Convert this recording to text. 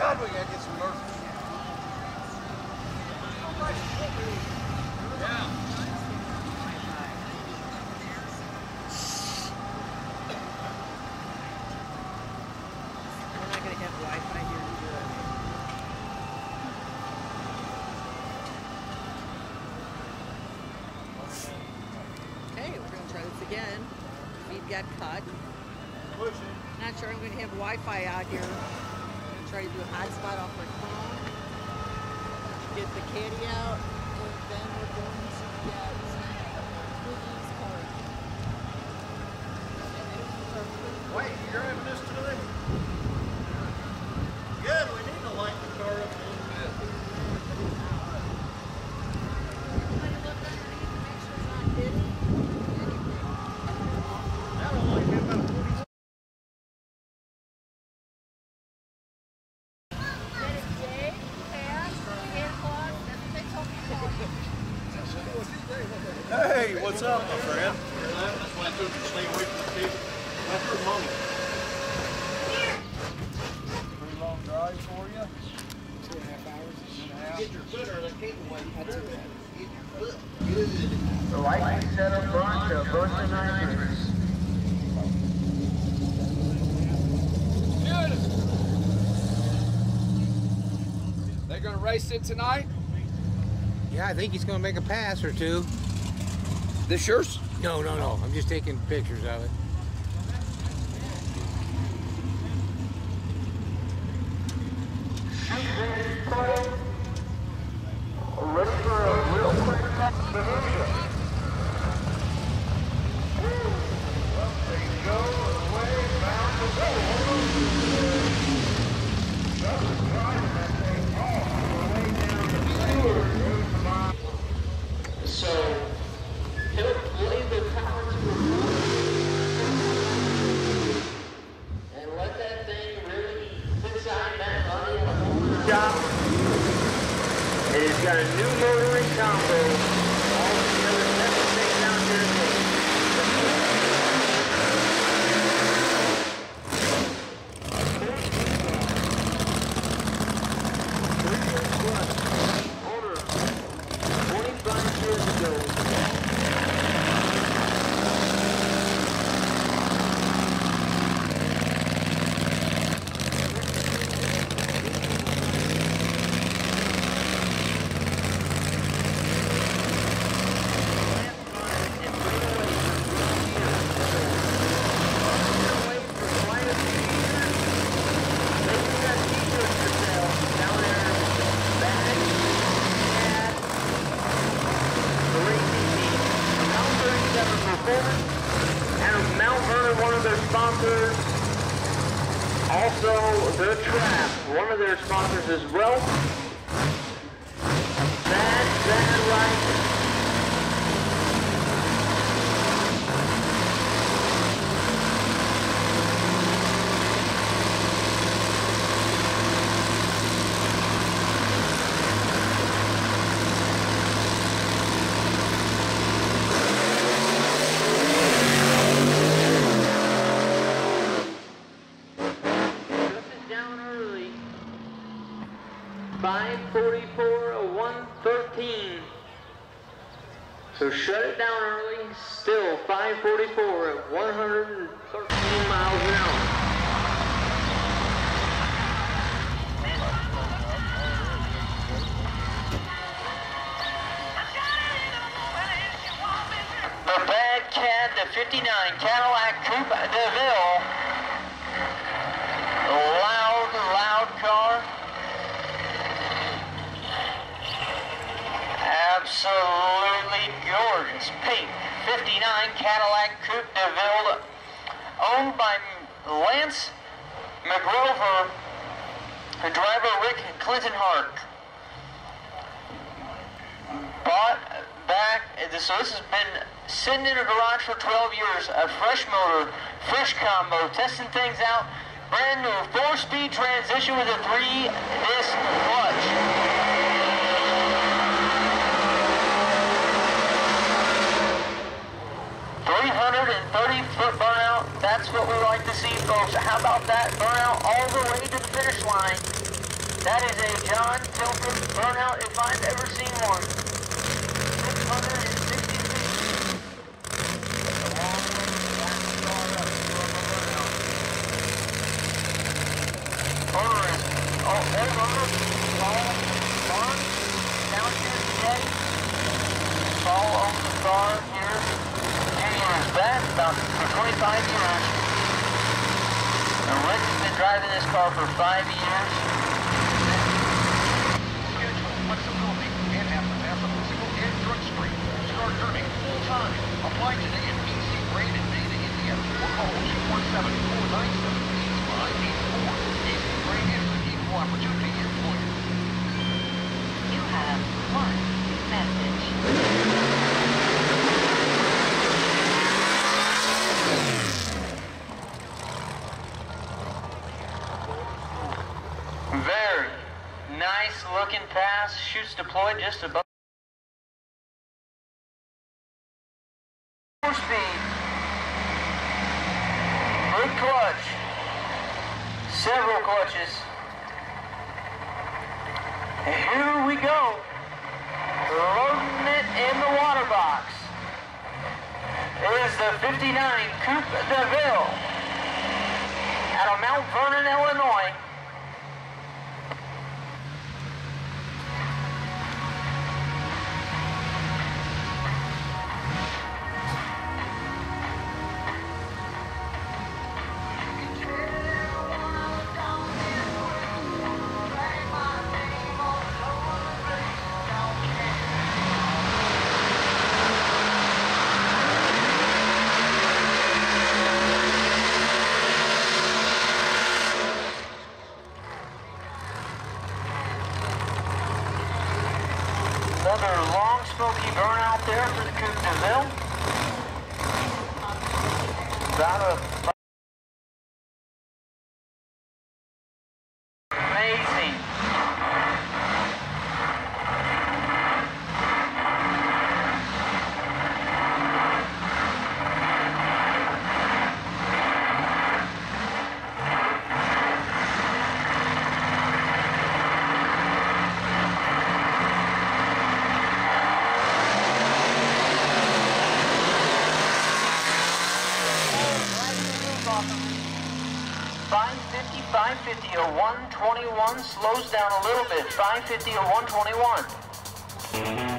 we gotta get some Murphy. We're not gonna have Wi-Fi here to do it. Okay, we're gonna try this again. We've got cut. Not sure I'm gonna have Wi-Fi out here. Try to do a off phone. Get the caddy out, and then we're going to get it's our Wait, you driving this today? Good, we need to light the car up a little bit. That'll only be about 40 Hey, what's up, my friend? That's why I told you to stay away from the table. That's her money. Pretty long drive for you? Two and a half hours. Two and a half. Get your foot or the cable away. That's it. Get your foot. Good. The light set up burn to bursting hydrants. They're gonna race it tonight? Yeah, I think he's going to make a pass or two. This yours? No, no, no. I'm just taking pictures of it. Ready for a real quick maneuver. There you go, away, bound to go. Just driving that thing off the way down the sewer. Here's the mile. So he'll lay the power to the and let that thing really inside that body and hold it Stop. It has got a new motor and combo. All the other seven things out there today. Order 25 years ago. And Mount Vernon, one of their sponsors. Also, The Trap, one of their sponsors as well. Bad, bad right. Shut this down early. 544 of 113. So shut it down early. Still 544 at 113 miles an hour. The Bad Cad, the 59 Cadillac Coupe DeVille. Loud, loud car. Absolutely gorgeous. Pink 59 Cadillac Coupe DeVille, owned by Lance McGrover, driver Rick Clinton Hart. Bought back, so this has been sitting in a garage for 12 years. A fresh motor, fresh combo, testing things out. Brand new four-speed transition with a three-disc clutch. 330 foot burnout. That's what we like to see, folks. How about that burnout all the way to the finish line? That is a John Tilton burnout if I've ever seen one. 666. A long way to back the car up from a burnout. Owner is oh, owner, Paul Barn, down here today. Paul owns the car is bad, about for 25 years. And Ricky's been driving this car for five years. Apply today at PC Braden, Data, Indiana, or call 247 497 8584. Very nice looking pass. Chutes deployed just above. Speed. Good clutch. Several clutches. And here we go. Loading it in the water box. It is the 59 Coupe de Ville out of Mount Vernon, Illinois. Burnout there for the 550 or 121 slows down a little bit. 550 or 121.